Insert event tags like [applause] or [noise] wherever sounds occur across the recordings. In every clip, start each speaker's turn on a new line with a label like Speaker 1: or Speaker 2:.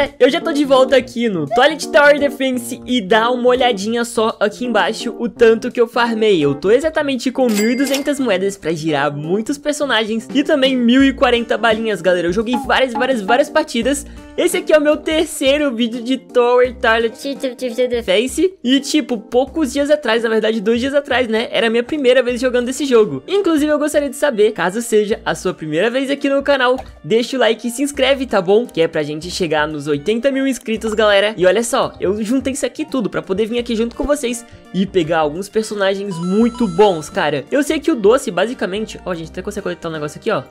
Speaker 1: galera, eu já tô de volta aqui no Toilet Tower Defense e dá uma olhadinha só aqui embaixo o tanto que eu farmei. Eu tô exatamente com 1.200 moedas pra girar muitos personagens e também 1.040 balinhas, galera. Eu joguei várias, várias, várias partidas esse aqui é o meu terceiro vídeo de Tower Toilet Defense. E, tipo, poucos dias atrás, na verdade, dois dias atrás, né? Era a minha primeira vez jogando esse jogo. Inclusive, eu gostaria de saber, caso seja a sua primeira vez aqui no canal, deixa o like e se inscreve, tá bom? Que é pra gente chegar nos 80 mil inscritos, galera. E olha só, eu juntei isso aqui tudo pra poder vir aqui junto com vocês e pegar alguns personagens muito bons, cara. Eu sei que o doce, basicamente... Ó, a gente até consegue coletar um negócio aqui, ó.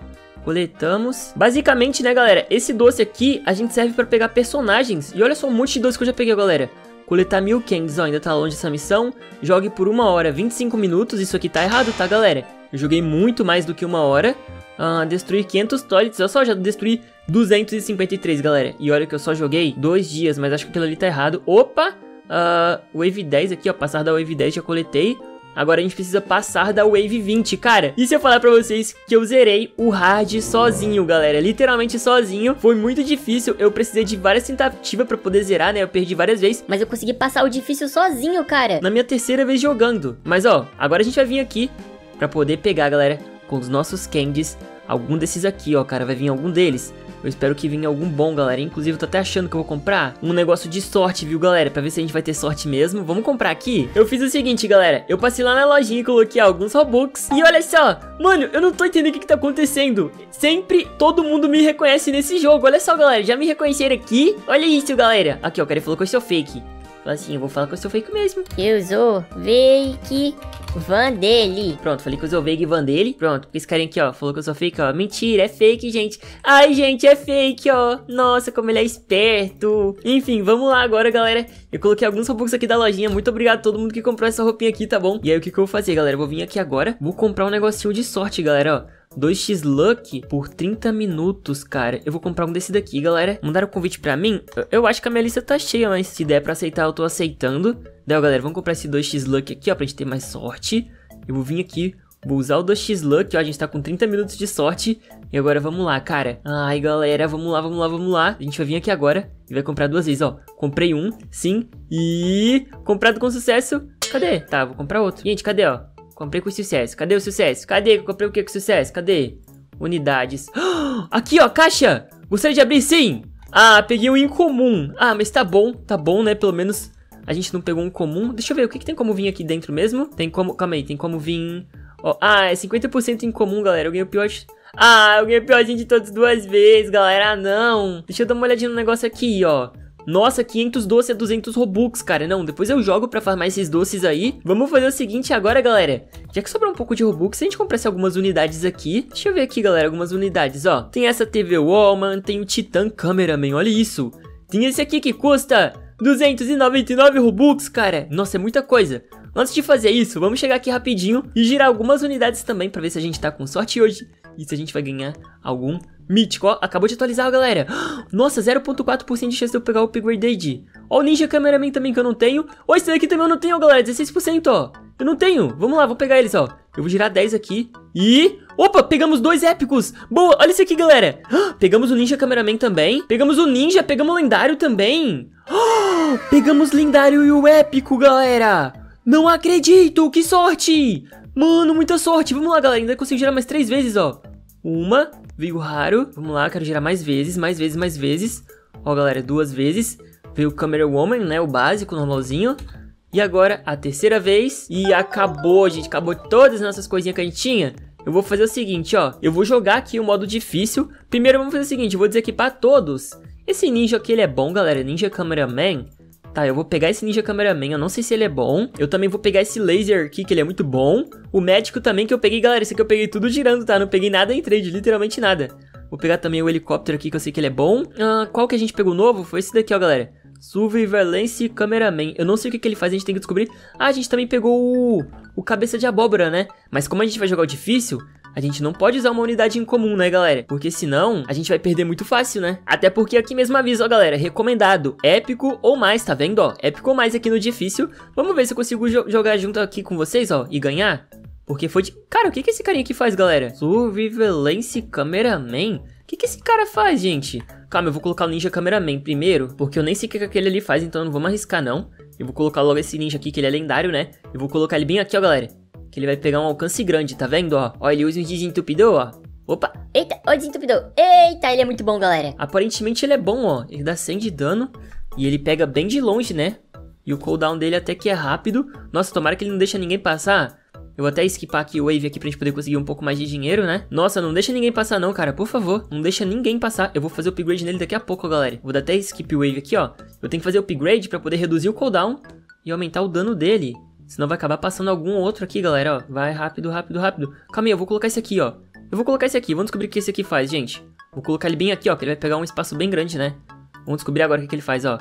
Speaker 1: Coletamos. Basicamente, né, galera, esse doce aqui a gente serve pra pegar personagens. E olha só o monte de doce que eu já peguei, galera. Coletar mil candies, ó, ainda tá longe essa missão. Jogue por uma hora, 25 minutos. Isso aqui tá errado, tá, galera? Eu joguei muito mais do que uma hora. Uh, destruir 500 toilets. Olha só, já destruí 253, galera. E olha que eu só joguei dois dias, mas acho que aquilo ali tá errado. Opa! Uh, Wave 10 aqui, ó. Passar da Wave 10 já coletei. Agora a gente precisa passar da Wave 20, cara. E se eu falar pra vocês que eu zerei o hard sozinho, galera? Literalmente sozinho. Foi muito difícil. Eu precisei de várias tentativas pra poder zerar, né? Eu perdi várias vezes.
Speaker 2: Mas eu consegui passar o difícil sozinho, cara.
Speaker 1: Na minha terceira vez jogando. Mas, ó, agora a gente vai vir aqui pra poder pegar, galera, com os nossos candies. Algum desses aqui, ó, cara. Vai vir algum deles. Eu espero que venha algum bom, galera. Inclusive, eu tô até achando que eu vou comprar um negócio de sorte, viu, galera? Pra ver se a gente vai ter sorte mesmo. Vamos comprar aqui? Eu fiz o seguinte, galera. Eu passei lá na lojinha e coloquei alguns Robux. E olha só, mano, eu não tô entendendo o que, que tá acontecendo. Sempre todo mundo me reconhece nesse jogo. Olha só, galera. Já me reconheceram aqui. Olha isso, galera. Aqui, ó. O cara falou que eu sou fake. Fala assim, eu vou falar que eu sou fake mesmo.
Speaker 2: Eu sou fake Vandele.
Speaker 1: Pronto, falei que eu sou fake Vandele. Pronto, esse carinha aqui, ó, falou que eu sou fake, ó. Mentira, é fake, gente. Ai, gente, é fake, ó. Nossa, como ele é esperto. Enfim, vamos lá agora, galera. Eu coloquei alguns robux aqui da lojinha. Muito obrigado a todo mundo que comprou essa roupinha aqui, tá bom? E aí, o que, que eu vou fazer, galera? Eu vou vir aqui agora. Vou comprar um negocinho de sorte, galera, ó. 2x Luck por 30 minutos, cara. Eu vou comprar um desse daqui, galera. Mandaram o convite pra mim? Eu acho que a minha lista tá cheia, mas se der pra aceitar, eu tô aceitando. Daí, galera, vamos comprar esse 2x Luck aqui, ó, pra gente ter mais sorte. Eu vou vir aqui, vou usar o 2x Luck, ó, a gente tá com 30 minutos de sorte. E agora vamos lá, cara. Ai, galera, vamos lá, vamos lá, vamos lá. A gente vai vir aqui agora e vai comprar duas vezes, ó. Comprei um, sim, e... Comprado com sucesso. Cadê? Tá, vou comprar outro. Gente, cadê, ó? Comprei com sucesso. Cadê o sucesso? Cadê? Comprei o que com sucesso? Cadê? Unidades. [gasps] Aqui, ó, caixa! Gostaria de abrir? Sim! Ah, peguei um incomum. Ah, mas tá bom, tá bom, né? Pelo menos a gente não pegou um comum. Deixa eu ver, o que, que tem como vir aqui dentro mesmo? Tem como... Calma aí, tem como vir... Ó, ah, é 50% incomum, galera. Eu ganhei o pior... Ah, eu ganhei o piorzinho de todos duas vezes, galera. Ah, não. Deixa eu dar uma olhadinha no negócio aqui, ó. Nossa, 500 doces é 200 Robux, cara. Não, depois eu jogo pra farmar esses doces aí. Vamos fazer o seguinte agora, galera. Já que sobrou um pouco de Robux, a gente comprasse algumas unidades aqui. Deixa eu ver aqui, galera, algumas unidades, ó. Tem essa TV Woman, tem o Titan Cameraman, olha isso. Tem esse aqui que custa 299 Robux, cara. Nossa, é muita coisa. Antes de fazer isso, vamos chegar aqui rapidinho e girar algumas unidades também pra ver se a gente tá com sorte hoje e se a gente vai ganhar algum mítico. Ó, acabou de atualizar, galera. Nossa, 0.4% de chance de eu pegar o Upgrade. Ó, o Ninja Cameraman também que eu não tenho. Ó, esse daqui também eu não tenho, galera. 16%, ó. Eu não tenho. Vamos lá, vou pegar eles, ó. Eu vou girar 10 aqui. E... Opa, pegamos dois épicos. Boa, olha isso aqui, galera. Pegamos o Ninja Cameraman também. Pegamos o Ninja, pegamos o Lendário também. Pegamos Lendário e o Épico, galera. Não acredito, que sorte. Mano, muita sorte. Vamos lá, galera. Ainda consigo girar mais três vezes, ó. Uma, veio raro. Vamos lá, quero girar mais vezes, mais vezes, mais vezes. Ó, galera, duas vezes. Veio o Camera Woman, né, o básico, normalzinho. E agora, a terceira vez. E acabou, gente. Acabou todas as nossas coisinhas que a gente tinha. Eu vou fazer o seguinte, ó. Eu vou jogar aqui o modo difícil. Primeiro, vamos fazer o seguinte. Eu vou desequipar todos. Esse ninja aqui, ele é bom, galera. Ninja Cameraman. Tá, eu vou pegar esse Ninja Cameraman, eu não sei se ele é bom. Eu também vou pegar esse Laser aqui, que ele é muito bom. O médico também, que eu peguei, galera, esse aqui eu peguei tudo girando, tá? Não peguei nada em trade, literalmente nada. Vou pegar também o helicóptero aqui, que eu sei que ele é bom. Ah, qual que a gente pegou novo? Foi esse daqui, ó, galera. Surveillance Cameraman. Eu não sei o que, que ele faz, a gente tem que descobrir. Ah, a gente também pegou o, o cabeça de abóbora, né? Mas como a gente vai jogar o difícil, a gente não pode usar uma unidade em comum, né, galera? Porque senão a gente vai perder muito fácil, né? Até porque aqui mesmo aviso, ó, galera, recomendado, épico ou mais, tá vendo, ó? Épico ou mais aqui no difícil. Vamos ver se eu consigo jo jogar junto aqui com vocês, ó, e ganhar. Porque foi de... Cara, o que que esse carinha aqui faz, galera? Surveillance Cameraman? que, que esse cara faz, gente? Calma, eu vou colocar o Ninja Cameraman primeiro, porque eu nem sei o que aquele ali faz, então não vamos arriscar, não. Eu vou colocar logo esse ninja aqui, que ele é lendário, né? Eu vou colocar ele bem aqui, ó, galera. Que ele vai pegar um alcance grande, tá vendo, ó? Ó, ele usa um desentupidor, ó. Opa!
Speaker 2: Eita, ó, desentupidor. Eita, ele é muito bom, galera.
Speaker 1: Aparentemente ele é bom, ó. Ele dá 100 de dano e ele pega bem de longe, né? E o cooldown dele até que é rápido. Nossa, tomara que ele não deixa ninguém passar. Eu vou até skipar aqui o wave aqui pra gente poder conseguir um pouco mais de dinheiro, né? Nossa, não deixa ninguém passar não, cara, por favor. Não deixa ninguém passar. Eu vou fazer o upgrade nele daqui a pouco, galera. Vou dar até skip wave aqui, ó. Eu tenho que fazer o upgrade pra poder reduzir o cooldown e aumentar o dano dele. Senão vai acabar passando algum outro aqui, galera, ó. Vai rápido, rápido, rápido. Calma aí, eu vou colocar esse aqui, ó. Eu vou colocar esse aqui. Vamos descobrir o que esse aqui faz, gente. Vou colocar ele bem aqui, ó, que ele vai pegar um espaço bem grande, né? Vamos descobrir agora o que, que ele faz, ó.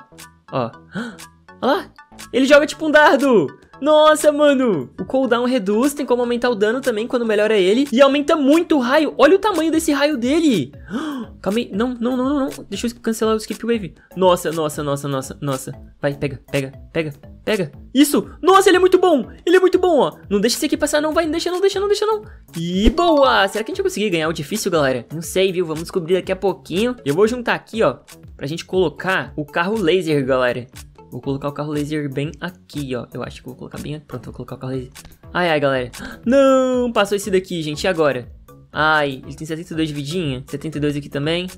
Speaker 1: Ó. [gasps] Olha lá. Ele joga tipo um dardo. Nossa, mano! O cooldown reduz, tem como aumentar o dano também quando melhora ele. E aumenta muito o raio. Olha o tamanho desse raio dele. [gasps] Calma aí. Não, não, não, não. Deixa eu cancelar o skip wave. Nossa, nossa, nossa, nossa, nossa. Vai, pega, pega, pega, pega. Isso! Nossa, ele é muito bom! Ele é muito bom, ó. Não deixa esse aqui passar, não. Vai, não deixa, não, deixa, não, deixa, não. E boa! Será que a gente vai conseguir ganhar o difícil, galera? Não sei, viu? Vamos descobrir daqui a pouquinho. Eu vou juntar aqui, ó. Pra gente colocar o carro laser, galera. Vou colocar o carro laser bem aqui, ó. Eu acho que vou colocar bem. Pronto, vou colocar o carro laser. Ai, ai, galera. Não, passou esse daqui, gente. E agora? Ai, ele tem 72 de vidinha. 72 aqui também.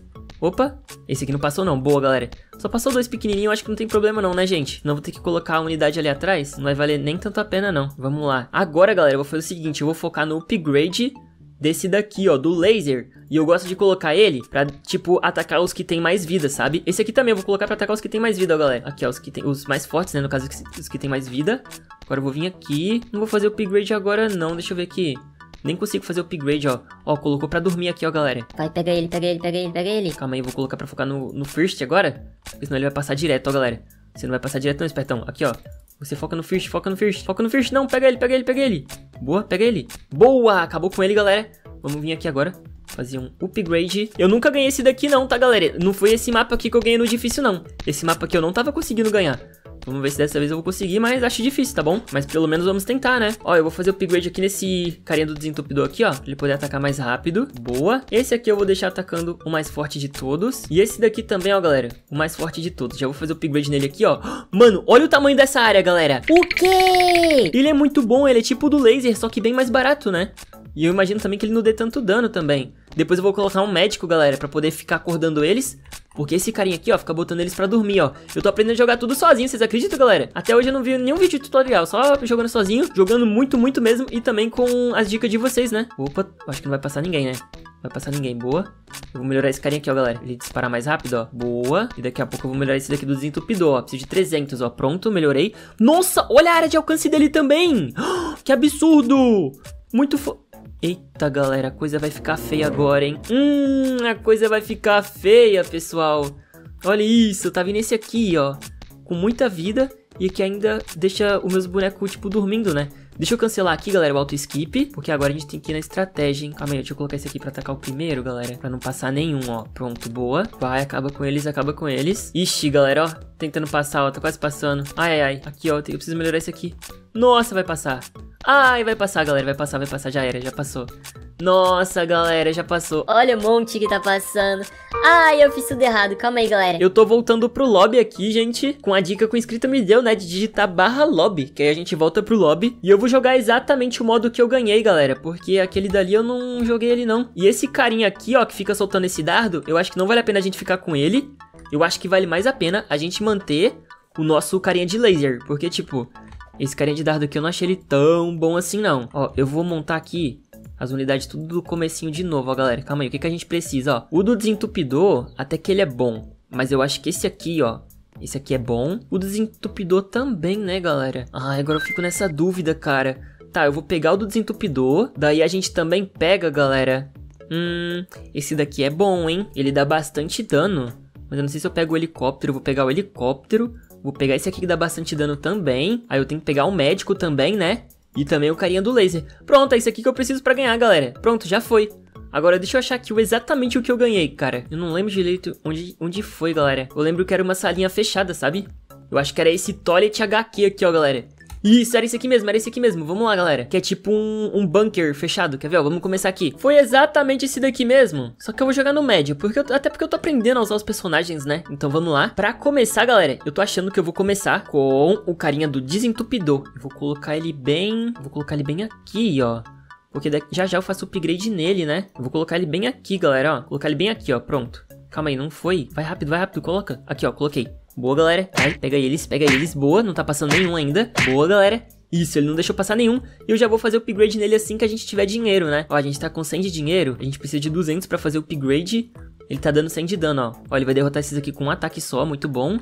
Speaker 1: Opa, esse aqui não passou não. Boa, galera. Só passou dois pequenininhos, acho que não tem problema não, né, gente? Não vou ter que colocar a unidade ali atrás. Não vai valer nem tanto a pena, não. Vamos lá. Agora, galera, eu vou fazer o seguinte. Eu vou focar no upgrade desse daqui, ó, do laser. E eu gosto de colocar ele pra, tipo, atacar os que tem mais vida, sabe? Esse aqui também eu vou colocar pra atacar os que tem mais vida, ó, galera. Aqui, ó, os, que tem, os mais fortes, né, no caso, os que tem mais vida. Agora eu vou vir aqui. Não vou fazer o upgrade agora, não. Deixa eu ver aqui. Nem consigo fazer o upgrade, ó. Ó, colocou pra dormir aqui, ó, galera.
Speaker 2: Vai, pega ele, pega ele, pega ele, pega ele.
Speaker 1: Calma aí, vou colocar pra focar no, no first agora. Porque senão ele vai passar direto, ó, galera. Você não vai passar direto não, espertão. Aqui, ó. Você foca no first, foca no first, foca no first. Não, pega ele, pega ele, pega ele. Boa, pega ele. Boa, acabou com ele, galera. Vamos vir aqui agora. Fazer um upgrade. Eu nunca ganhei esse daqui não, tá, galera? Não foi esse mapa aqui que eu ganhei no difícil, não. Esse mapa aqui eu não tava conseguindo ganhar. Vamos ver se dessa vez eu vou conseguir, mas acho difícil, tá bom? Mas pelo menos vamos tentar, né? Ó, eu vou fazer o upgrade aqui nesse carinha do desentupidor aqui, ó. Pra ele poder atacar mais rápido. Boa. Esse aqui eu vou deixar atacando o mais forte de todos. E esse daqui também, ó, galera. O mais forte de todos. Já vou fazer o upgrade nele aqui, ó. [gasps] Mano, olha o tamanho dessa área, galera.
Speaker 2: O quê?
Speaker 1: Ele é muito bom, ele é tipo do laser, só que bem mais barato, né? E eu imagino também que ele não dê tanto dano também. Depois eu vou colocar um médico, galera, pra poder ficar acordando eles. Porque esse carinha aqui, ó, fica botando eles pra dormir, ó. Eu tô aprendendo a jogar tudo sozinho, vocês acreditam, galera? Até hoje eu não vi nenhum vídeo tutorial, só jogando sozinho, jogando muito, muito mesmo. E também com as dicas de vocês, né? Opa, acho que não vai passar ninguém, né? Vai passar ninguém, boa. Eu vou melhorar esse carinha aqui, ó, galera. Ele disparar mais rápido, ó. Boa. E daqui a pouco eu vou melhorar esse daqui do desentupidor, ó. Preciso de 300, ó. Pronto, melhorei. Nossa, olha a área de alcance dele também. [gasps] Que absurdo. Muito fo... Eita, galera, a coisa vai ficar feia agora, hein? Hum, a coisa vai ficar feia, pessoal. Olha isso, tá vindo esse aqui, ó. Com muita vida e que ainda deixa os meus bonecos, tipo, dormindo, né? Deixa eu cancelar aqui, galera, o auto skip, porque agora a gente tem que ir na estratégia, hein? Calma aí, deixa eu colocar esse aqui pra atacar o primeiro, galera, pra não passar nenhum, ó. Pronto, boa. Vai, acaba com eles, acaba com eles. Ixi, galera, ó, tentando passar, ó, tá quase passando. Ai, ai, ai. Aqui, ó, eu preciso melhorar esse aqui. Nossa, vai passar. Ai, vai passar, galera, vai passar, vai passar, já era, já passou. Nossa, galera, já passou.
Speaker 2: Olha o monte que tá passando. Ai, eu fiz tudo errado. Calma aí, galera.
Speaker 1: Eu tô voltando pro lobby aqui, gente, com a dica que o inscrito me deu, né, de digitar barra lobby, que aí a gente volta pro lobby. E eu vou jogar exatamente o modo que eu ganhei, galera, porque aquele dali eu não joguei ele não. E esse carinha aqui, ó, que fica soltando esse dardo, eu acho que não vale a pena a gente ficar com ele. Eu acho que vale mais a pena a gente manter o nosso carinha de laser, porque, tipo, esse carinha de dardo aqui eu não achei ele tão bom assim, não. Ó, eu vou montar aqui as unidades tudo do comecinho de novo, ó, galera. Calma aí, o que, que a gente precisa, ó? O do desentupidor, até que ele é bom. Mas eu acho que esse aqui, ó, esse aqui é bom. O desentupidor também, né, galera? Ah, agora eu fico nessa dúvida, cara. Tá, eu vou pegar o do desentupidor. Daí a gente também pega, galera. Hum, esse daqui é bom, hein? Ele dá bastante dano. Mas eu não sei se eu pego o helicóptero. Vou pegar o helicóptero. Vou pegar esse aqui que dá bastante dano também. Aí eu tenho que pegar o médico também, né? E também o carinha do laser. Pronto, é isso aqui que eu preciso pra ganhar, galera. Pronto, já foi. Agora deixa eu achar aqui exatamente o que eu ganhei, cara. Eu não lembro direito onde, onde foi, galera. Eu lembro que era uma salinha fechada, sabe? Eu acho que era esse Toilet HQ aqui, ó, galera. Isso, era esse aqui mesmo, era esse aqui mesmo. Vamos lá, galera. Que é tipo um, um bunker fechado. Quer ver? Vamos começar aqui. Foi exatamente esse daqui mesmo. Só que eu vou jogar no médio. Porque eu, até porque eu tô aprendendo a usar os personagens, né? Então vamos lá. Pra começar, galera, eu tô achando que eu vou começar com o carinha do desentupidor. Eu vou colocar ele bem... Vou colocar ele bem aqui, ó. Porque já já eu faço upgrade nele, né? Eu vou colocar ele bem aqui, galera, ó. Colocar ele bem aqui, ó. Pronto. Calma aí, não foi? Vai rápido, vai rápido, coloca. Aqui, ó, coloquei. Boa, galera. Vai, pega eles, pega eles. Boa, não tá passando nenhum ainda. Boa, galera. Isso, ele não deixou passar nenhum. E eu já vou fazer o upgrade nele assim que a gente tiver dinheiro, né? Ó, a gente tá com 100 de dinheiro. A gente precisa de 200 pra fazer o upgrade. Ele tá dando 100 de dano, ó. Ó, ele vai derrotar esses aqui com um ataque só, muito bom.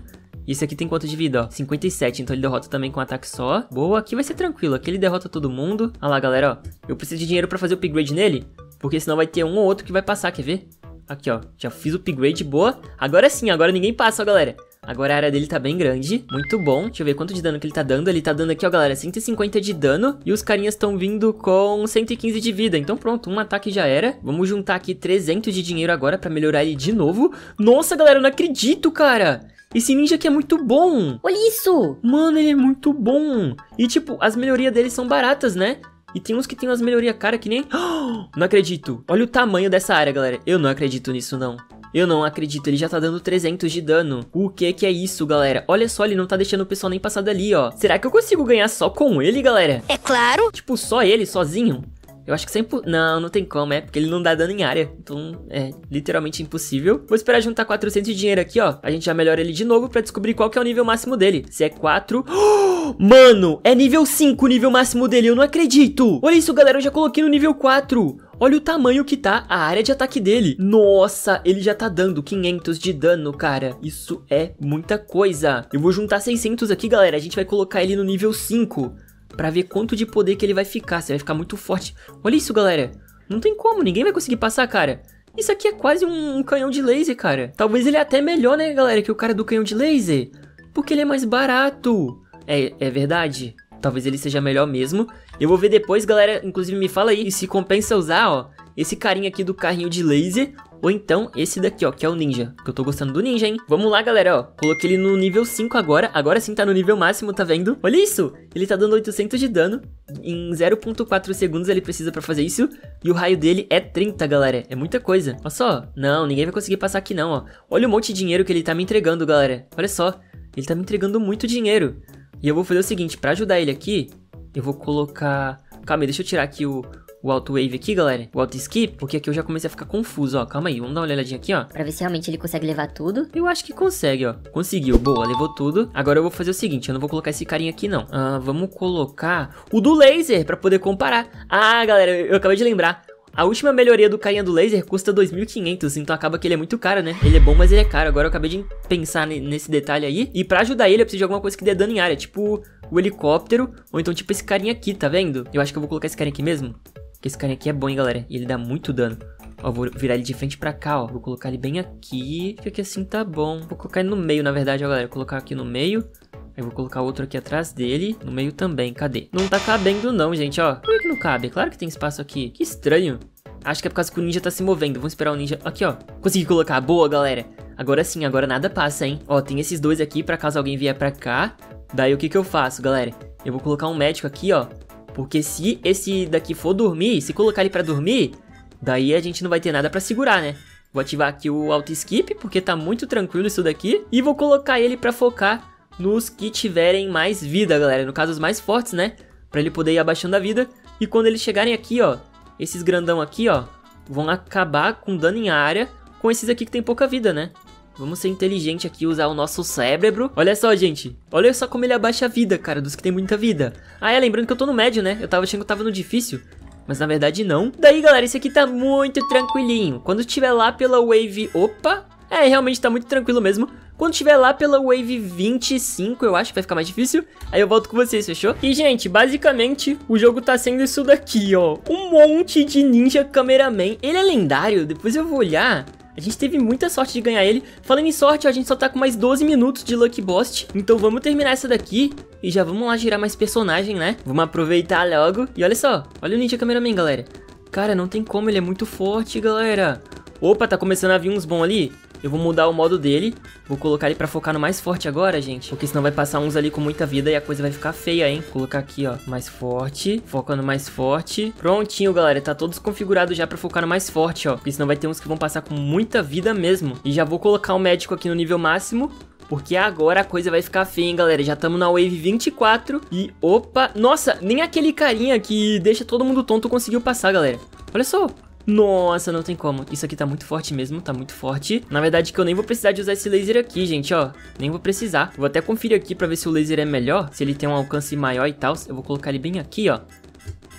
Speaker 1: E esse aqui tem quanto de vida, ó? 57, então ele derrota também com um ataque só. Boa, aqui vai ser tranquilo. Aqui ele derrota todo mundo. Olha lá, galera, ó. Eu preciso de dinheiro pra fazer o upgrade nele. Porque senão vai ter um ou outro que vai passar, quer ver? Aqui, ó. Já fiz o upgrade, boa. Agora sim, agora ninguém passa, ó, galera. Agora a área dele tá bem grande, muito bom. Deixa eu ver quanto de dano que ele tá dando. Ele tá dando aqui, ó, galera, 150 de dano. E os carinhas estão vindo com 115 de vida. Então pronto, um ataque já era. Vamos juntar aqui 300 de dinheiro agora pra melhorar ele de novo. Nossa, galera, eu não acredito, cara. Esse ninja aqui é muito bom.
Speaker 2: Olha isso.
Speaker 1: Mano, ele é muito bom. E tipo, as melhorias dele são baratas, né? E tem uns que tem umas melhorias cara que nem... [gasps] Não acredito. Olha o tamanho dessa área, galera. Eu não acredito nisso, não. Eu não acredito, ele já tá dando 300 de dano. O que que é isso, galera? Olha só, ele não tá deixando o pessoal nem passar dali, ó. Será que eu consigo ganhar só com ele, galera?
Speaker 2: É claro.
Speaker 1: Tipo, só ele, sozinho? Eu acho que sempre... Não, não tem como, é porque ele não dá dano em área. Então, é literalmente impossível. Vou esperar juntar 400 de dinheiro aqui, ó. A gente já melhora ele de novo pra descobrir qual que é o nível máximo dele. Se é 4... [gasps] mano, é nível 5 o nível máximo dele, eu não acredito. Olha isso, galera, eu já coloquei no nível 4. Olha o tamanho que tá a área de ataque dele. Nossa, ele já tá dando 500 de dano, cara. Isso é muita coisa. Eu vou juntar 600 aqui, galera. A gente vai colocar ele no nível 5. Pra ver quanto de poder que ele vai ficar. Se vai ficar muito forte. Olha isso, galera. Não tem como, ninguém vai conseguir passar, cara. Isso aqui é quase um, um canhão de laser, cara. Talvez ele é até melhor, né, galera, que o cara do canhão de laser. Porque ele é mais barato. É, é verdade? Talvez ele seja melhor mesmo. Eu vou ver depois, galera. Inclusive, me fala aí se compensa usar, ó, esse carinha aqui do carrinho de laser. Ou então esse daqui, ó, que é o ninja. Que eu tô gostando do ninja, hein? Vamos lá, galera, ó. Coloquei ele no nível 5 agora. Agora sim tá no nível máximo, tá vendo? Olha isso! Ele tá dando 800 de dano. Em 0.4 segundos ele precisa pra fazer isso. E o raio dele é 30, galera. É muita coisa. Olha só. Não, ninguém vai conseguir passar aqui não, ó. Olha o monte de dinheiro que ele tá me entregando, galera. Olha só. Ele tá me entregando muito dinheiro. E eu vou fazer o seguinte, pra ajudar ele aqui, eu vou colocar... Calma aí, deixa eu tirar aqui o, o Auto Wave aqui, galera. O Auto Skip, porque aqui eu já comecei a ficar confuso, ó. Calma aí, vamos dar uma olhadinha aqui, ó.
Speaker 2: Pra ver se realmente ele consegue levar tudo.
Speaker 1: Eu acho que consegue, ó. Conseguiu, boa, levou tudo. Agora eu vou fazer o seguinte, eu não vou colocar esse carinha aqui, não. Ah, vamos colocar o do laser, pra poder comparar. Ah, galera, eu acabei de lembrar. A última melhoria do carinha do laser custa 2.500, então acaba que ele é muito caro, né? Ele é bom, mas ele é caro. Agora eu acabei de pensar nesse detalhe aí. E pra ajudar ele, eu preciso de alguma coisa que dê dano em área, tipo o helicóptero, ou então tipo esse carinha aqui, tá vendo? Eu acho que eu vou colocar esse carinha aqui mesmo. Porque esse carinha aqui é bom, hein, galera? E ele dá muito dano. Ó, vou virar ele de frente pra cá, ó. Vou colocar ele bem aqui. Fica aqui assim tá bom. Vou colocar ele no meio, na verdade, ó, galera. Vou colocar aqui no meio. Aí vou colocar outro aqui atrás dele, no meio também, cadê? Não tá cabendo não, gente, ó. Por que não cabe? Claro que tem espaço aqui. Que estranho. Acho que é por causa que o ninja tá se movendo. Vamos esperar o ninja... Aqui, ó. Consegui colocar. Boa, galera. Agora sim, agora nada passa, hein. Ó, tem esses dois aqui pra caso alguém vier pra cá. Daí o que que eu faço, galera? Eu vou colocar um médico aqui, ó. Porque se esse daqui for dormir, se colocar ele pra dormir, daí a gente não vai ter nada pra segurar, né? Vou ativar aqui o auto skip, porque tá muito tranquilo isso daqui. E vou colocar ele pra focar nos que tiverem mais vida, galera. No caso, os mais fortes, né? Pra ele poder ir abaixando a vida. E quando eles chegarem aqui, ó, esses grandão aqui, ó, vão acabar com dano em área com esses aqui que tem pouca vida, né? Vamos ser inteligente aqui, usar o nosso cérebro. Olha só, gente. Olha só como ele abaixa a vida, cara, dos que tem muita vida. Ah, é, lembrando que eu tô no médio, né? Eu tava achando que eu tava no difícil. Mas na verdade não. Daí, galera, esse aqui tá muito tranquilinho. Quando estiver lá pela wave... Opa! É, realmente tá muito tranquilo mesmo. Quando estiver lá pela Wave 25, eu acho que vai ficar mais difícil. Aí eu volto com vocês, fechou? E, gente, basicamente, o jogo tá sendo isso daqui, ó. Um monte de ninja cameraman. Ele é lendário, depois eu vou olhar. A gente teve muita sorte de ganhar ele. Falando em sorte, a gente só tá com mais 12 minutos de Lucky Boss. Então vamos terminar essa daqui e já vamos lá girar mais personagem, né? Vamos aproveitar logo. E olha só, olha o Ninja Cameraman, galera. Cara, não tem como, ele é muito forte, galera. Opa, tá começando a vir uns bons ali. Eu vou mudar o modo dele. Vou colocar ele pra focar no mais forte agora, gente. Porque senão vai passar uns ali com muita vida e a coisa vai ficar feia, hein? Vou colocar aqui, ó, mais forte. Focando mais forte. Prontinho, galera. Tá todos configurados já pra focar no mais forte, ó. Porque senão vai ter uns que vão passar com muita vida mesmo. E já vou colocar o médico aqui no nível máximo. Porque agora a coisa vai ficar feia, hein, galera. Já estamos na Wave 24 e... Opa! Nossa, nem aquele carinha que deixa todo mundo tonto conseguiu passar, galera. Olha só. Nossa, não tem como. Isso aqui tá muito forte mesmo, tá muito forte. Na verdade que eu nem vou precisar de usar esse laser aqui, gente, ó. Nem vou precisar. Vou até conferir aqui pra ver se o laser é melhor, se ele tem um alcance maior e tal. Eu vou colocar ele bem aqui, ó.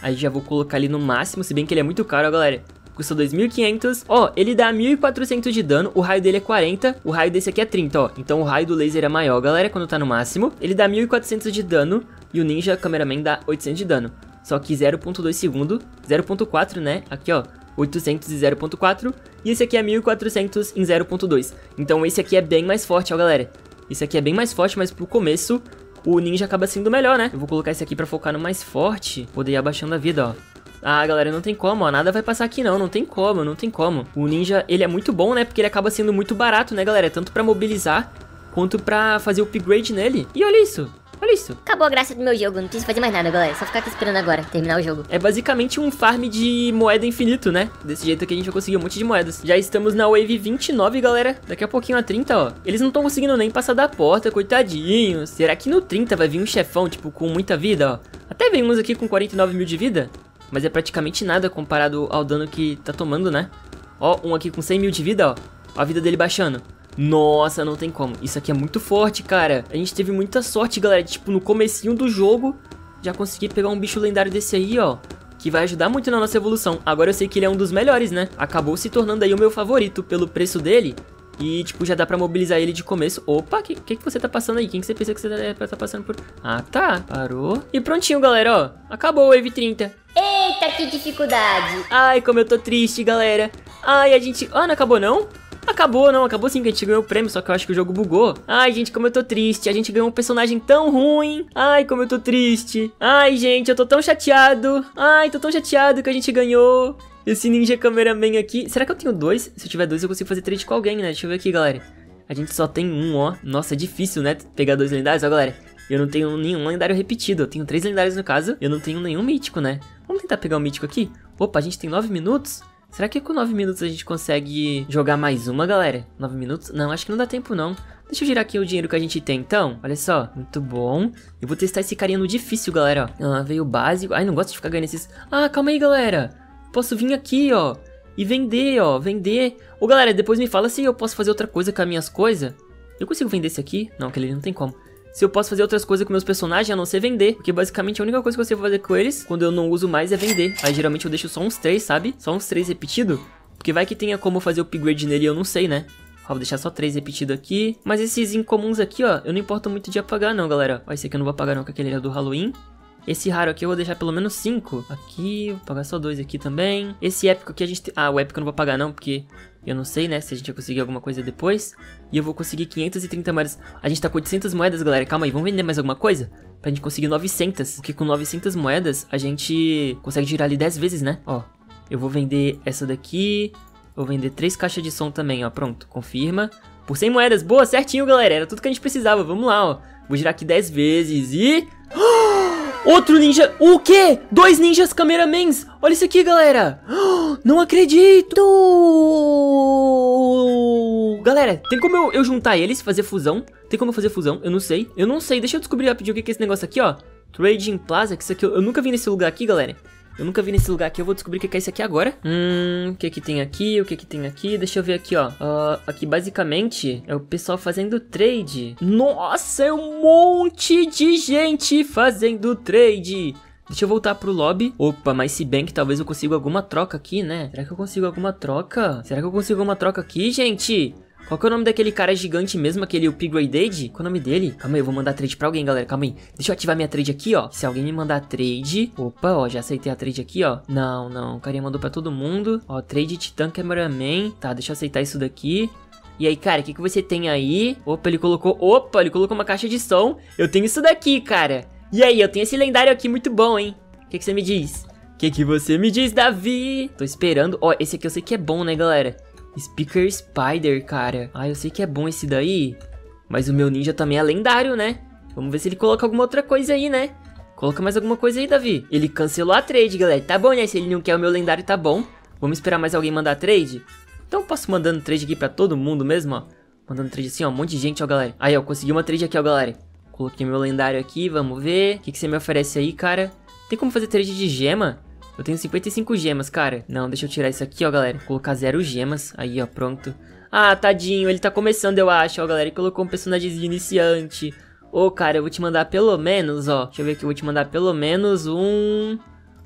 Speaker 1: Aí já vou colocar ele no máximo, se bem que ele é muito caro, ó, galera custa 2.500. Ó, ele dá 1.400 de dano, o raio dele é 40, o raio desse aqui é 30, ó. Então o raio do laser é maior, galera, quando tá no máximo. Ele dá 1.400 de dano e o Ninja Cameraman dá 800 de dano. Só que 0.2 segundo, 0.4, né? Aqui, ó, 800 e 0.4. E esse aqui é 1.400 em 0.2. Então esse aqui é bem mais forte, ó, galera. Esse aqui é bem mais forte, mas pro começo o ninja acaba sendo melhor, né? Eu vou colocar esse aqui pra focar no mais forte, poder ir abaixando a vida, ó. Ah, galera, não tem como, ó, nada vai passar aqui não, não tem como, não tem como. O ninja, ele é muito bom, né, porque ele acaba sendo muito barato, né, galera, tanto pra mobilizar, quanto pra fazer o upgrade nele. E olha isso, Olha isso.
Speaker 2: Acabou a graça do meu jogo, não preciso fazer mais nada, galera. Só ficar aqui esperando agora, terminar o jogo.
Speaker 1: É basicamente um farm de moeda infinito, né? Desse jeito aqui a gente vai conseguir um monte de moedas. Já estamos na wave 29, galera. Daqui a pouquinho a 30, ó. Eles não estão conseguindo nem passar da porta, coitadinhos. Será que no 30 vai vir um chefão, tipo, com muita vida, ó? Até vem uns aqui com 49 mil de vida. Mas é praticamente nada comparado ao dano que tá tomando, né? Ó, um aqui com 100 mil de vida, ó. Ó a vida dele baixando. Nossa, não tem como. Isso aqui é muito forte, cara. A gente teve muita sorte, galera. Tipo, no comecinho do jogo, já consegui pegar um bicho lendário desse aí, ó. Que vai ajudar muito na nossa evolução. Agora eu sei que ele é um dos melhores, né? Acabou se tornando aí o meu favorito pelo preço dele. E, tipo, já dá pra mobilizar ele de começo. Opa, o que, que, que você tá passando aí? Quem que você pensa que você tá, tá passando por... Ah, tá. Parou. E prontinho, galera, ó. Acabou o Wave 30.
Speaker 2: Eita, que dificuldade.
Speaker 1: Ai, como eu tô triste, galera. Ai, a gente... Ah, não acabou não? Acabou, não, acabou sim que a gente ganhou o prêmio, só que eu acho que o jogo bugou. Ai, gente, como eu tô triste. A gente ganhou um personagem tão ruim. Ai, como eu tô triste. Ai, gente, eu tô tão chateado. Ai, tô tão chateado que a gente ganhou. Esse ninja cameraman aqui. Será que eu tenho dois? Se eu tiver dois, eu consigo fazer trade com alguém, né? Deixa eu ver aqui, galera. A gente só tem um, ó. Nossa, é difícil, né? Pegar dois lendários, ó, galera. Eu não tenho nenhum lendário repetido. Eu tenho três lendários no caso. Eu não tenho nenhum mítico, né? Vamos tentar pegar o um mítico aqui? Opa, a gente tem nove minutos? Será que com nove minutos a gente consegue jogar mais uma, galera? Nove minutos? Não, acho que não dá tempo, não. Deixa eu girar aqui o dinheiro que a gente tem, então. Olha só, muito bom. Eu vou testar esse carinha no difícil, galera. Ah, veio o básico. Ai, não gosto de ficar ganhando esses... Ah, calma aí, galera. Posso vir aqui, ó. E vender, ó. Vender. Ô, galera, depois me fala se eu posso fazer outra coisa com as minhas coisas. Eu consigo vender esse aqui? Não, aquele não tem como se eu posso fazer outras coisas com meus personagens a não ser vender. Porque basicamente a única coisa que eu sei fazer com eles, quando eu não uso mais, é vender. Aí geralmente eu deixo só uns três, sabe? Só uns três repetido. Porque vai que tenha como fazer o upgrade nele eu não sei, né? Ó, vou deixar só três repetido aqui. Mas esses incomuns aqui, ó, eu não importo muito de apagar não, galera. Ó, esse aqui eu não vou apagar não, que aquele era do Halloween. Esse raro aqui eu vou deixar pelo menos 5. Aqui, vou pagar só dois aqui também. Esse épico aqui a gente... Ah, o épico eu não vou pagar não, porque eu não sei, né, se a gente vai conseguir alguma coisa depois. E eu vou conseguir 530 moedas. A gente tá com 800 moedas, galera. Calma aí, vamos vender mais alguma coisa? Pra gente conseguir 900. Porque com 900 moedas, a gente consegue girar ali 10 vezes, né? Ó, eu vou vender essa daqui. Vou vender 3 caixas de som também, ó. Pronto, confirma. Por 100 moedas. Boa, certinho, galera. Era tudo que a gente precisava. Vamos lá, ó. Vou girar aqui 10 vezes e... [gasps] Outro ninja. O quê? Dois ninjas cameramans. Olha isso aqui, galera. [gasps] Não acredito. Galera, tem como eu, eu juntar eles, fazer fusão? Tem como eu fazer fusão? Eu não sei. Eu não sei. Deixa eu descobrir rapidinho o que é esse negócio aqui, ó. Trading Plaza, que isso aqui eu, eu nunca vi nesse lugar aqui, galera. Eu nunca vi nesse lugar aqui, eu vou descobrir o que é isso aqui agora. Hum, o que que tem aqui, o que que tem aqui, deixa eu ver aqui, ó. Uh, aqui, basicamente, é o pessoal fazendo trade. Nossa, é um monte de gente fazendo trade. Deixa eu voltar pro lobby. Opa, mas se bem que talvez eu consiga alguma troca aqui, né? Será que eu consigo alguma troca? Será que eu consigo alguma troca aqui, gente? Qual que é o nome daquele cara gigante mesmo, aquele upgraded? Qual é o nome dele? Calma aí, eu vou mandar trade pra alguém, galera, calma aí. Deixa eu ativar minha trade aqui, ó. Se alguém me mandar trade... Opa, ó, já aceitei a trade aqui, ó. Não, não, o carinha mandou pra todo mundo. Ó, trade Titan Cameraman. Tá, deixa eu aceitar isso daqui. E aí, cara, o que, que você tem aí? Opa, ele colocou... Opa, ele colocou uma caixa de som. Eu tenho isso daqui, cara. E aí, eu tenho esse lendário aqui muito bom, hein? O que, que você me diz? O que, que você me diz, Davi? Tô esperando. Ó, esse aqui eu sei que é bom, né, galera? Speaker Spider, cara. Ah, eu sei que é bom esse daí. Mas o meu ninja também é lendário, né? Vamos ver se ele coloca alguma outra coisa aí, né? Coloca mais alguma coisa aí, Davi. Ele cancelou a trade, galera. Tá bom, né? Se ele não quer o meu lendário, tá bom. Vamos esperar mais alguém mandar trade? Então eu posso mandando trade aqui pra todo mundo mesmo, ó. Mandando trade assim, ó. Um monte de gente, ó, galera. Aí, ó. Consegui uma trade aqui, ó, galera. Coloquei meu lendário aqui, vamos ver. O que, que você me oferece aí, cara? Tem como fazer trade de gema? Eu tenho 55 gemas, cara. Não, deixa eu tirar isso aqui, ó, galera. Colocar zero gemas. Aí, ó, pronto. Ah, tadinho, ele tá começando, eu acho, ó, galera. Ele colocou um personagem de iniciante. Ô, oh, cara, eu vou te mandar pelo menos, ó. Deixa eu ver aqui, eu vou te mandar pelo menos um...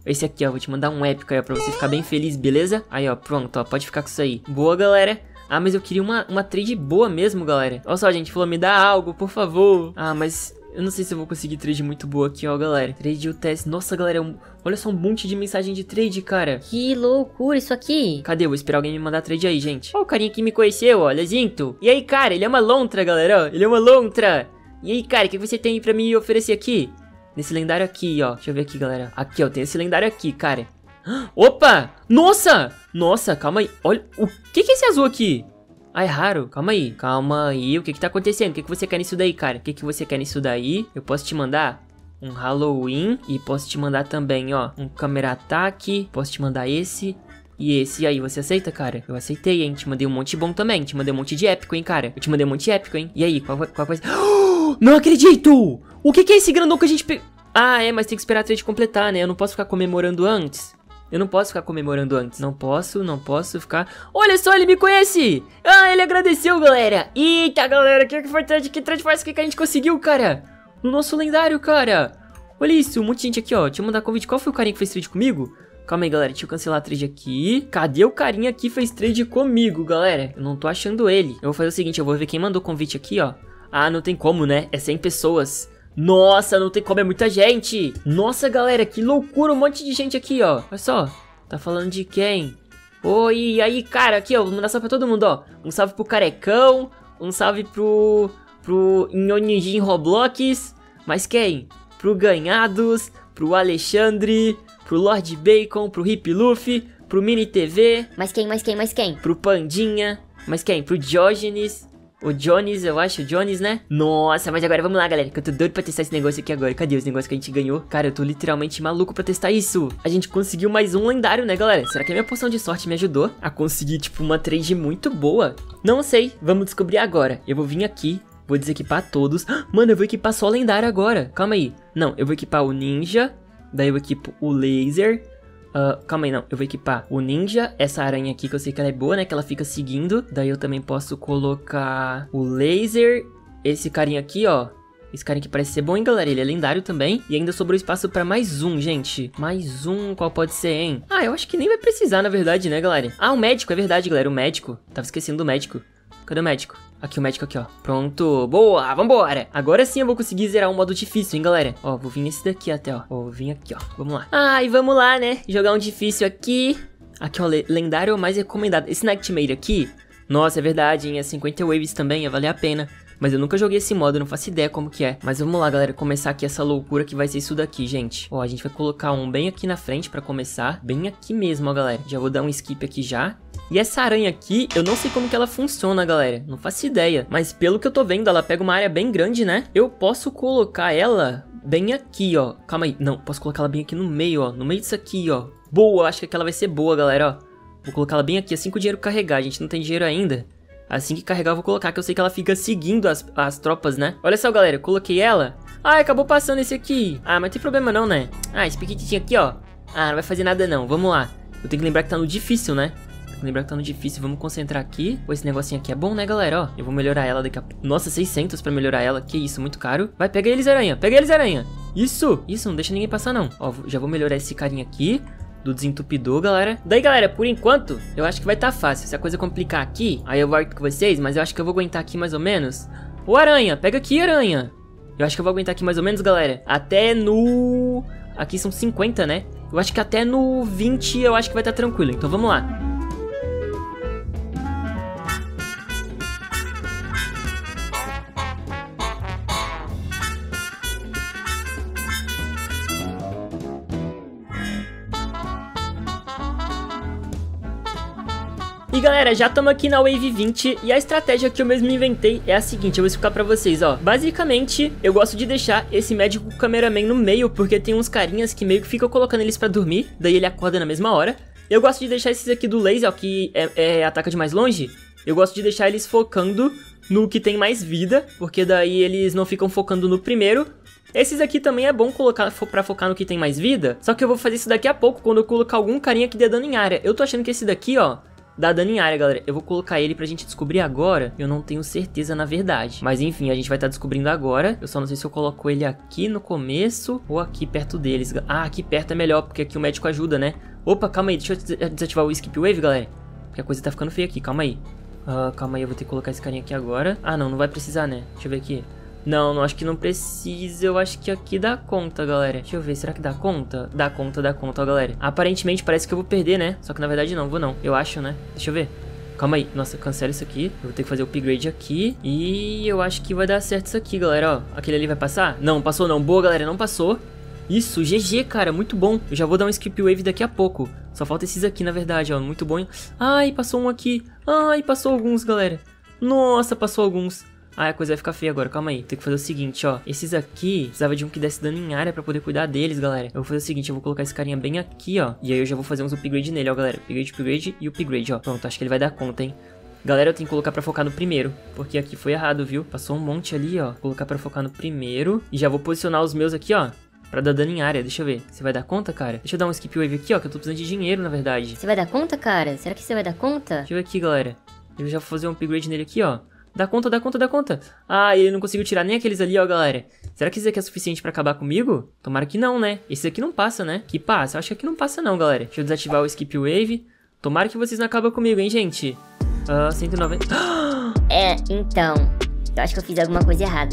Speaker 1: Esse aqui, ó, vou te mandar um épico aí, ó, pra você ficar bem feliz, beleza? Aí, ó, pronto, ó, pode ficar com isso aí. Boa, galera. Ah, mas eu queria uma, uma trade boa mesmo, galera. Olha só, gente, falou, me dá algo, por favor. Ah, mas eu não sei se eu vou conseguir trade muito boa aqui, ó, galera. Trade o teste. Nossa, galera, um... olha só um monte de mensagem de trade, cara.
Speaker 2: Que loucura isso aqui.
Speaker 1: Cadê? Eu vou esperar alguém me mandar trade aí, gente. Ó, o carinha que me conheceu, ó, Lezinto. E aí, cara, ele é uma lontra, galera, ó. Ele é uma lontra. E aí, cara, o que você tem pra me oferecer aqui? Nesse lendário aqui, ó. Deixa eu ver aqui, galera. Aqui, ó, tem esse lendário aqui, cara. Opa! Nossa! Nossa, calma aí. Olha, o que que é esse azul aqui? Ah, é raro. Calma aí. Calma aí. O que que tá acontecendo? O que que você quer nisso daí, cara? O que que você quer nisso daí? Eu posso te mandar um Halloween. E posso te mandar também, ó, um câmera ataque. Posso te mandar esse e esse. Aí, você aceita, cara? Eu aceitei, hein? Te mandei um monte bom também. Te mandei um monte de épico, hein, cara? Eu te mandei um monte de épico, hein? E aí, qual, qual coisa? [gasps] Não acredito! O que, que é esse grandão que a gente pegou? Ah, é, mas tem que esperar a trade completar, né? Eu não posso ficar comemorando antes. Eu não posso ficar comemorando antes. Não posso, não posso ficar... Olha só, ele me conhece! Ah, ele agradeceu, galera! Eita, galera, que trade? Que faz que a gente conseguiu, cara? No nosso lendário, cara! Olha isso, um monte de gente aqui, ó. Deixa eu mandar convite. Qual foi o carinha que fez trade comigo? Calma aí, galera, deixa eu cancelar a trade aqui. Cadê o carinha que fez trade comigo, galera? Eu não tô achando ele. Eu vou fazer o seguinte, eu vou ver quem mandou convite aqui, ó. Ah, não tem como, né? É 100 pessoas. Nossa, não tem como, é muita gente. Nossa, galera, que loucura, um monte de gente aqui, ó. Olha só, tá falando de quem? Oi, aí, cara, aqui, ó, vou mandar salve pra todo mundo, ó. Um salve pro Carecão, um salve pro... pro Nhonijin Roblox. Mas quem? Pro Ganhados, pro Alexandre, pro Lord Bacon, pro Hip Luffy, pro Mini TV.
Speaker 2: Mas quem, mas quem, mas quem?
Speaker 1: Pro Pandinha. Mas quem? Pro Diógenes. O Jones, eu acho, o Jones, né? Nossa, mas agora vamos lá, galera, que eu tô doido pra testar esse negócio aqui agora. Cadê os negócios que a gente ganhou? Cara, eu tô literalmente maluco pra testar isso. A gente conseguiu mais um lendário, né, galera? Será que a minha poção de sorte me ajudou a conseguir, tipo, uma trade muito boa? Não sei, vamos descobrir agora. Eu vou vir aqui, vou desequipar todos. [gasps] Mano, eu vou equipar só o lendário agora. Calma aí. Não, eu vou equipar o ninja, daí eu equipo o laser, Uh, calma aí, não. Eu vou equipar o ninja, essa aranha aqui que eu sei que ela é boa, né? Que ela fica seguindo. Daí eu também posso colocar o laser. Esse carinha aqui, ó. Esse carinha aqui parece ser bom, hein, galera? Ele é lendário também. E ainda sobrou espaço pra mais um, gente. Mais um, qual pode ser, hein? Ah, eu acho que nem vai precisar, na verdade, né, galera? Ah, o médico, é verdade, galera. O médico. Tava esquecendo do médico. Cadê o médico? Aqui o médico aqui, ó. Pronto. Boa, vambora. Agora sim eu vou conseguir zerar um modo difícil, hein, galera. Ó, vou vir nesse daqui até, ó. Ó, vou vir aqui, ó. Vamos lá. Ai, vamos lá, né? Jogar um difícil aqui. Aqui, ó, lendário mais recomendado. Esse Nightmare aqui, nossa, é verdade, hein? É 50 waves também, ia valer a pena. Mas eu nunca joguei esse modo, não faço ideia como que é. Mas vamos lá, galera, começar aqui essa loucura que vai ser isso daqui, gente. Ó, a gente vai colocar um bem aqui na frente pra começar. Bem aqui mesmo, ó, galera. Já vou dar um skip aqui já. E essa aranha aqui, eu não sei como que ela funciona, galera. Não faço ideia. Mas pelo que eu tô vendo, ela pega uma área bem grande, né? Eu posso colocar ela bem aqui, ó. Calma aí. Não, posso colocar ela bem aqui no meio, ó. No meio disso aqui, ó. Boa, acho que aquela vai ser boa, galera, ó. Vou colocar ela bem aqui, assim que o dinheiro carregar. A gente não tem dinheiro ainda. Assim que carregar, vou colocar, que eu sei que ela fica seguindo as, as tropas, né? Olha só, galera, coloquei ela. Ah, acabou passando esse aqui. Ah, mas tem problema não, né? Ah, esse piquititinho aqui, ó. Ah, não vai fazer nada não. Vamos lá. Eu tenho que lembrar que tá no difícil, né? Lembrar que tá no difícil. Vamos concentrar aqui. Pô, esse negocinho aqui é bom, né, galera? Ó, eu vou melhorar ela daqui a pouco. Nossa, 600 pra melhorar ela. Que isso, muito caro. Vai, pega eles, aranha. Pega eles, aranha. Isso. Isso, não deixa ninguém passar, não. Ó, já vou melhorar esse carinha aqui do desentupidor, galera. Daí, galera, por enquanto, eu acho que vai estar tá fácil. Se a coisa complicar aqui, aí eu volto com vocês, mas eu acho que eu vou aguentar aqui mais ou menos. Ô, aranha, pega aqui, aranha. Eu acho que eu vou aguentar aqui mais ou menos, galera. Até no... Aqui são 50, né? Eu acho que até no 20 eu acho que vai estar tá tranquilo. Então vamos lá. Galera, já estamos aqui na Wave 20 e a estratégia que eu mesmo inventei é a seguinte, eu vou explicar pra vocês, ó. Basicamente, eu gosto de deixar esse médico cameraman no meio, porque tem uns carinhas que meio que ficam colocando eles pra dormir, daí ele acorda na mesma hora. Eu gosto de deixar esses aqui do laser, ó, que é, é ataca de mais longe, eu gosto de deixar eles focando no que tem mais vida, porque daí eles não ficam focando no primeiro. Esses aqui também é bom colocar pra focar no que tem mais vida, só que eu vou fazer isso daqui a pouco, quando eu colocar algum carinha que dê dano em área. Eu tô achando que esse daqui, ó, dá dano em área, galera. Eu vou colocar ele pra gente descobrir agora. Eu não tenho certeza na verdade. Mas enfim, a gente vai estar tá descobrindo agora. Eu só não sei se eu coloco ele aqui no começo ou aqui perto deles. Ah, aqui perto é melhor, porque aqui o médico ajuda, né? Opa, calma aí. Deixa eu desativar o Skip Wave, galera. Porque a coisa tá ficando feia aqui, calma aí. Uh, calma aí, eu vou ter que colocar esse carinha aqui agora. Ah, não, não vai precisar, né? Deixa eu ver aqui. Não, não acho que não precisa. Eu acho que aqui dá conta, galera. Deixa eu ver, será que dá conta? Dá conta, dá conta, ó, galera. Aparentemente parece que eu vou perder, né? Só que na verdade não, vou não. Eu acho, né? Deixa eu ver. Calma aí. Nossa, cancela isso aqui. Eu vou ter que fazer o upgrade aqui. E eu acho que vai dar certo isso aqui, galera, ó. Aquele ali vai passar? Não, passou não. Boa, galera, não passou. Isso, GG, cara, muito bom. Eu já vou dar um skip wave daqui a pouco. Só falta esses aqui, na verdade, ó, muito bom. Ai, passou um aqui. Ai, passou alguns, galera. Nossa, passou alguns. Ai, a coisa vai ficar feia agora, calma aí. Tem que fazer o seguinte, ó. Esses aqui, precisava de um que desse dano em área pra poder cuidar deles, galera. Eu vou fazer o seguinte, eu vou colocar esse carinha bem aqui, ó. E aí eu já vou fazer uns upgrade nele, ó, galera. Upgrade, upgrade e upgrade, ó. Pronto, acho que ele vai dar conta, hein. Galera, eu tenho que colocar pra focar no primeiro, porque aqui foi errado, viu? Passou um monte ali, ó. Vou colocar pra focar no primeiro. E já vou posicionar os meus aqui, ó. Pra dar dano em área, deixa eu ver. Você vai dar conta, cara? Deixa eu dar um skip wave aqui, ó, que eu tô precisando de dinheiro, na verdade.
Speaker 2: Você vai dar conta, cara? Será que você vai dar conta?
Speaker 1: Deixa eu ver aqui, galera. Eu já vou fazer um upgrade nele aqui, ó. Dá conta, dá conta, dá conta. Ah, ele não conseguiu tirar nem aqueles ali, ó, galera. Será que isso aqui é suficiente pra acabar comigo? Tomara que não, né? Esse aqui não passa, né? Que passa? Eu acho que aqui não passa não, galera. Deixa eu desativar o skip wave. Tomara que vocês não acabem comigo, hein, gente? Ah, uh, 190... [gasps]
Speaker 2: É, então... Eu acho que eu fiz alguma coisa errada.